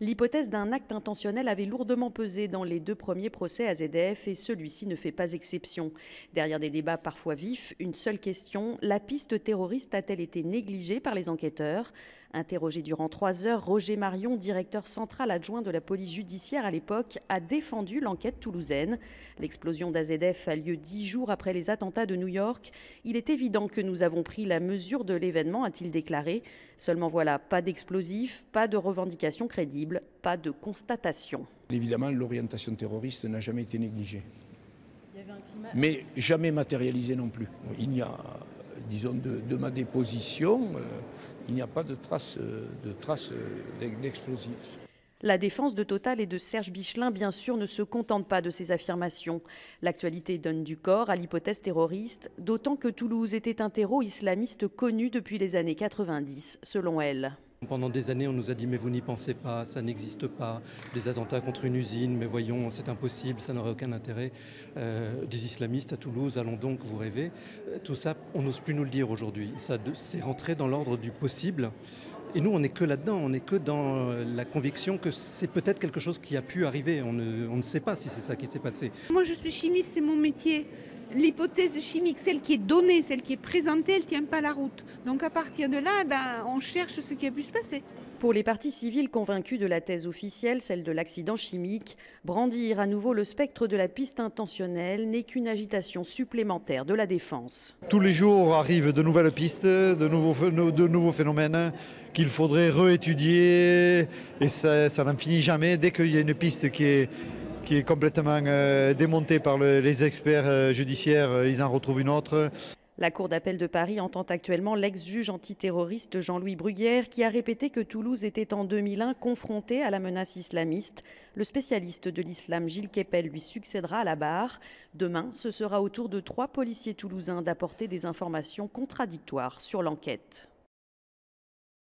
L'hypothèse d'un acte intentionnel avait lourdement pesé dans les deux premiers procès à ZDF et celui-ci ne fait pas exception. Derrière des débats parfois vifs, une seule question, la piste terroriste a-t-elle été négligée par les enquêteurs? Interrogé durant trois heures, Roger Marion, directeur central adjoint de la police judiciaire à l'époque, a défendu l'enquête toulousaine. L'explosion d'AZF a lieu dix jours après les attentats de New York. Il est évident que nous avons pris la mesure de l'événement, a-t-il déclaré. Seulement voilà, pas d'explosifs, pas de revendications crédibles, pas de constatation. Évidemment, l'orientation terroriste n'a jamais été négligée. Mais jamais matérialisée non plus. Il n'y a, disons, de, ma déposition, euh, il n'y a pas de traces de traces d'explosifs. La défense de Total et de Serge Bichelin, bien sûr, ne se contente pas de ces affirmations. L'actualité donne du corps à l'hypothèse terroriste, d'autant que Toulouse était un terreau islamiste connu depuis les années 90, selon elle. Pendant des années, on nous a dit mais vous n'y pensez pas, ça n'existe pas. Des attentats contre une usine, mais voyons, c'est impossible, ça n'aurait aucun intérêt. Euh, des islamistes à Toulouse, allons donc, vous rêvez. Euh, tout ça, on n'ose plus nous le dire aujourd'hui. Ça, c'est rentré dans l'ordre du possible. Et nous, on n'est que là-dedans, on n'est que dans la conviction que c'est peut-être quelque chose qui a pu arriver. On ne, on ne sait pas si c'est ça qui s'est passé. Moi, je suis chimiste, c'est mon métier l'hypothèse chimique, celle qui est donnée, celle qui est présentée, elle ne tient pas la route. Donc à partir de là, ben, on cherche ce qui a pu se passer. Pour les partis civils convaincus de la thèse officielle, celle de l'accident chimique, brandir à nouveau le spectre de la piste intentionnelle n'est qu'une agitation supplémentaire de la défense. Tous les jours arrivent de nouvelles pistes, de nouveaux, de nouveaux phénomènes qu'il faudrait réétudier et ça, ça n'en finit jamais. Dès qu'il y a une piste qui est qui est complètement euh, démontée par les experts euh, judiciaires, euh, ils en retrouvent une autre. La Cour d'appel de Paris entend actuellement l'ex-juge antiterroriste Jean-Louis Bruguière qui a répété que Toulouse était en 2001 confronté à la menace islamiste. Le spécialiste de l'islam Gilles Kepel lui succédera à la barre. Demain, ce sera au tour de trois policiers toulousains d'apporter des informations contradictoires sur l'enquête.